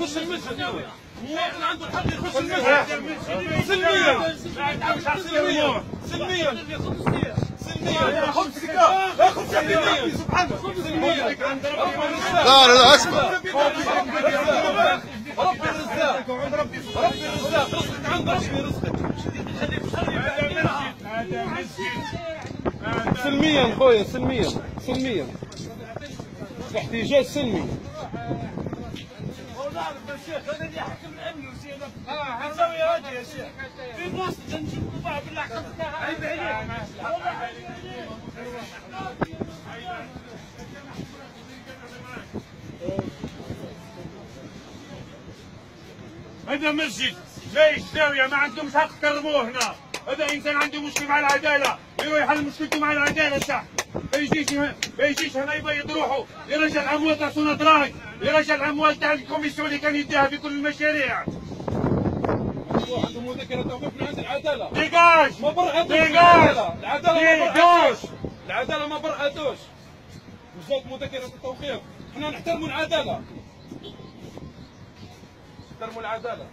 يخش المسجد. المواطن عنده الحق يخش المسجد. سلميا سلميا سلميا سلميا لا لا لا لا أسمع. ربي الرزاق ربي الرزاق رزقك عند ربي. رزقك سلميا خويا سلميا سلميا احتجاج سلمي هذا مسجد ليش زاوية ما عندهمش حق يقربوه هنا. هذا إنسان عنده مشكلة مع العدالة يروح يحل مشكلته مع العدالة تحت ما يجيش ما يجيش هنا يبيض روحه يرجع الاموال تاع سوناتراك يرجع الأموال تاع ال commission اللي كان يديها في كل المشاريع. عنده مذكرة توقيف من عند العدالة dégage ما برأتوش dégage العدالة ما برأتوش العدالة ما برأتوش وجات مذكرة التوقيف إحنا نحترموا العدالة نحترموا العدالة